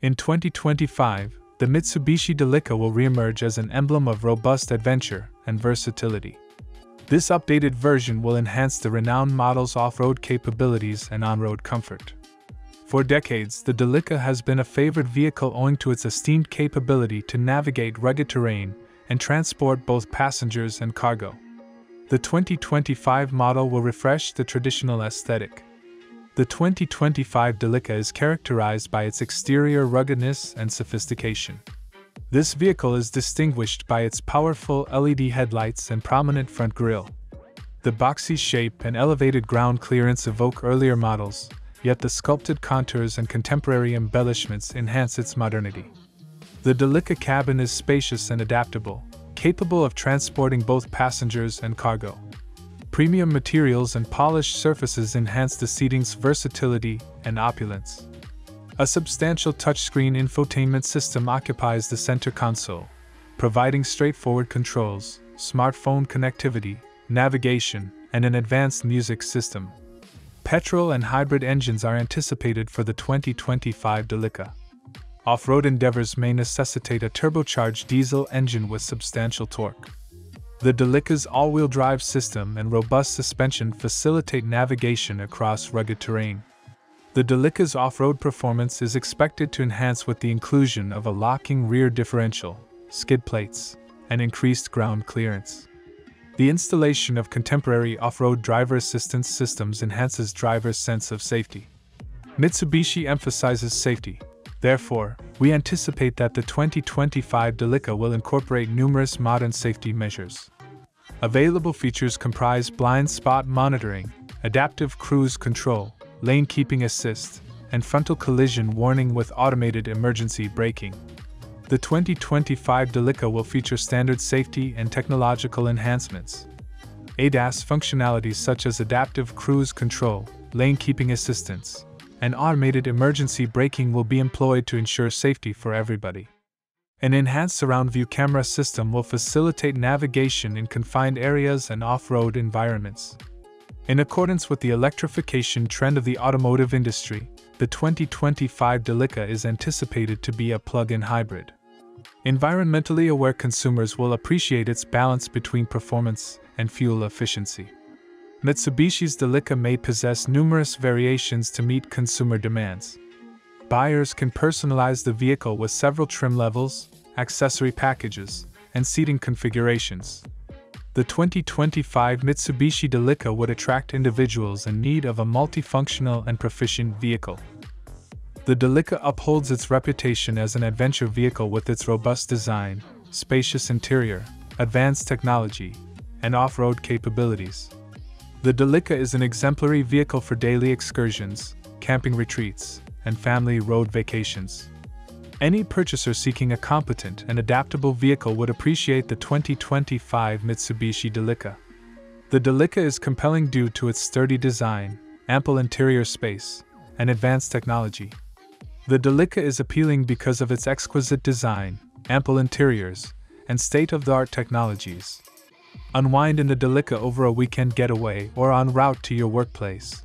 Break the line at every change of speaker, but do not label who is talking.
In 2025, the Mitsubishi Delica will reemerge as an emblem of robust adventure and versatility. This updated version will enhance the renowned model's off road capabilities and on road comfort. For decades, the Delica has been a favored vehicle owing to its esteemed capability to navigate rugged terrain and transport both passengers and cargo. The 2025 model will refresh the traditional aesthetic. The 2025 Delica is characterized by its exterior ruggedness and sophistication. This vehicle is distinguished by its powerful LED headlights and prominent front grille. The boxy shape and elevated ground clearance evoke earlier models, yet the sculpted contours and contemporary embellishments enhance its modernity. The Delica cabin is spacious and adaptable, capable of transporting both passengers and cargo. Premium materials and polished surfaces enhance the seating's versatility and opulence. A substantial touchscreen infotainment system occupies the center console, providing straightforward controls, smartphone connectivity, navigation, and an advanced music system. Petrol and hybrid engines are anticipated for the 2025 Delica. Off road endeavors may necessitate a turbocharged diesel engine with substantial torque. The Delica's all wheel drive system and robust suspension facilitate navigation across rugged terrain. The Delica's off road performance is expected to enhance with the inclusion of a locking rear differential, skid plates, and increased ground clearance. The installation of contemporary off road driver assistance systems enhances drivers' sense of safety. Mitsubishi emphasizes safety, therefore, we anticipate that the 2025 Delica will incorporate numerous modern safety measures. Available features comprise blind spot monitoring, adaptive cruise control, lane keeping assist, and frontal collision warning with automated emergency braking. The 2025 Delica will feature standard safety and technological enhancements. ADAS functionalities such as adaptive cruise control, lane keeping assistance, and automated emergency braking will be employed to ensure safety for everybody. An enhanced surround view camera system will facilitate navigation in confined areas and off road environments. In accordance with the electrification trend of the automotive industry, the 2025 Delica is anticipated to be a plug in hybrid. Environmentally aware consumers will appreciate its balance between performance and fuel efficiency. Mitsubishi's Delica may possess numerous variations to meet consumer demands. Buyers can personalize the vehicle with several trim levels, accessory packages, and seating configurations. The 2025 Mitsubishi Delica would attract individuals in need of a multifunctional and proficient vehicle. The Delica upholds its reputation as an adventure vehicle with its robust design, spacious interior, advanced technology, and off road capabilities. The Delica is an exemplary vehicle for daily excursions, camping retreats, and family road vacations. Any purchaser seeking a competent and adaptable vehicle would appreciate the 2025 Mitsubishi Delica. The Delica is compelling due to its sturdy design, ample interior space, and advanced technology. The Delica is appealing because of its exquisite design, ample interiors, and state of the art technologies. Unwind in the Delica over a weekend getaway or en route to your workplace.